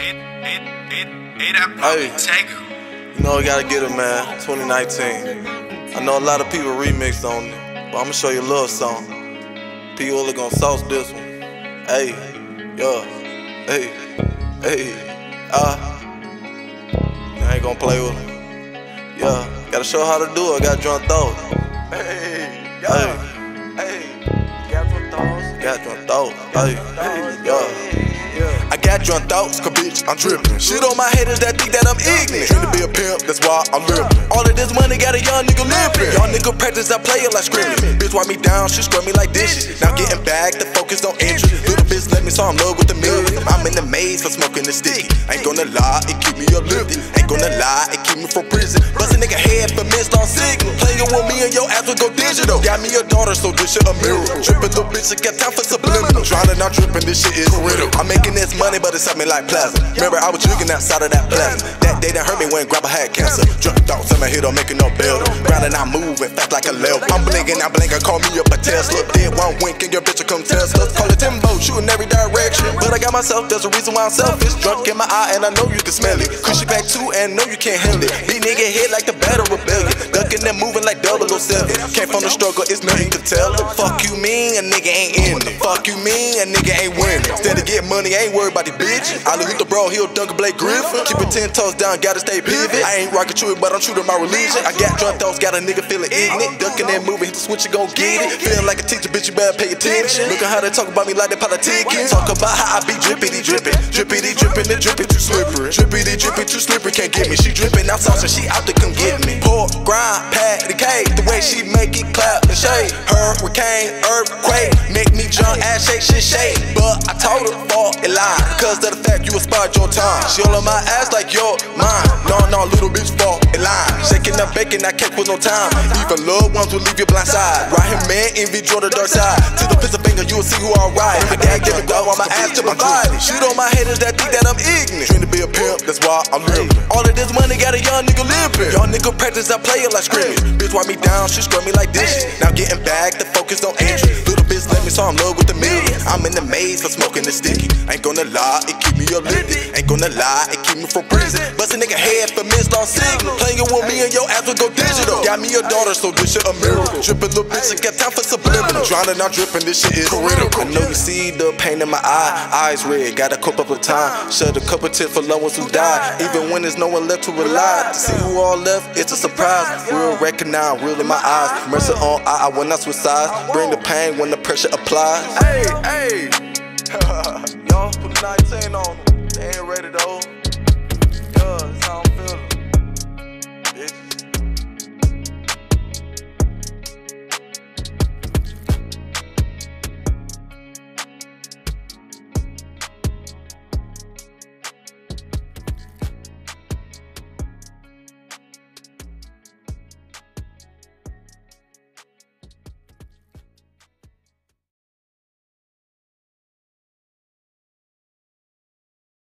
It, it, it, it, Hey. You know we gotta get it, man. 2019. I know a lot of people remixed on it, but I'ma show you a love song. P. Willer gonna sauce this one. Hey, yeah, hey, hey, ah. I ain't gonna play with it. Yeah, gotta show how to do it. Got drunk thoughts. Hey, yeah, hey, got drunk thoughts. Got drunk thoughts. Hey, yeah. I got drunk thoughts, cause bitch, I'm trippin'. Shit on my haters that think that I'm ignorant. Dream to be a pimp, that's why I'm living. All of this money got a young nigga living. Y'all nigga practice, I play it like scrimmage. Bitch, wipe me down, she scrub me like dishes. Now getting back, the focus on interest. Little bitch let me so I'm love with the million. I'm in the maze for smoking the sticky. Ain't gonna lie, it keep me uplifted. Gonna lie, it keep me from prison. Bust a nigga head for missed on signal. Playing with me and your ass will go digital. Got me a daughter, so this shit a miracle. Trippin' the bitch, I got time for subliminal. Drowning, not drippin', this shit is critical. I'm making this money, but it's something like plasma. Remember, I was drinking outside of that plasma. That day that hurt me when grandpa had cancer. Drunk thoughts in my head, I'm making no build. Grinding, I'm moving fast like a level. I'm blinking, I'm blinking, call me up a Tesla. Did one wink and your bitch will come Tesla. Call it Timbo, shooting every direction. But I got myself, there's a reason why I'm selfish. Drunk in my eye, and I know you can smell it. Cushy back too, and know you can't handle it. Big nigga hit like the battle rebellion. Ducking and moving like 007. Came from the struggle, it's nothing to tell it. Fuck you mean, a nigga ain't in it. Fuck you mean, a nigga ain't winning. Instead of get money, I ain't worried about the bitch. I look the bro, he'll dunk Blake Griffin. Keep it 10 toes down, gotta stay pivot. I ain't rockin' true, but I'm true to my religion. I got drunk thoughts, got a nigga feeling ignorant. Ducking and moving, hit the switch, you gon' get it. Feeling like a teacher, bitch, you better pay attention. Look at how they talk about me like they politicking. Talk about how I be drippity drippin'. Drippity drippin' and drippin' too slippery. Drippity drippin' too slippery, can't get me. She drippin' out sauce and she out to come get me. Pork, grind, pat, the cake. The way she make it clap and shake. Hurricane, earthquake. Make me jump, ass shake, shit shake. But I told her, fall in line. Cause of the fact you inspired your time. She all on my ass like you're mine. No, no, little bitch, fall in line. Shaking up, baking that cake with no time. Even loved ones will leave you blind side. Right here, man, envy, draw the dark side. To the pistol finger, you will see who I ride. My dad give a go on my ass to provide it. Shoot on my haters that think that I'm ignorant. Dream to be a pimp, that's why I'm living. All of this money got a young nigga living. Y'all nigga practice, I play it like scrimmage. Bitch, wipe me down, she scrub me like dishes. Now getting back, the focus on interest. Little bitch let me so I'm love with the million. I'm in the maze for smoking the sticky. Ain't gonna lie, it keep me uplifted. Ain't gonna lie, it keep me from prison. Bust a nigga head for missed on signal. Playing with me and your ass will go digital. Got me a daughter, so this shit a miracle. Drippin' little bitch, I got time for subliminal. Drowning, not dripping, this shit is critical. I know you see the pain in my eye. Eyes red, gotta cope up with time. Shed a couple tears for loved ones who died. Even when there's no one left to rely. To see who all left, it's a surprise. Real recognize, real in my eyes. Mercy on I, I will not switch sides. Bring the pain when the pressure applies. Hey, hey. Put a 19 on them. They ain't ready though.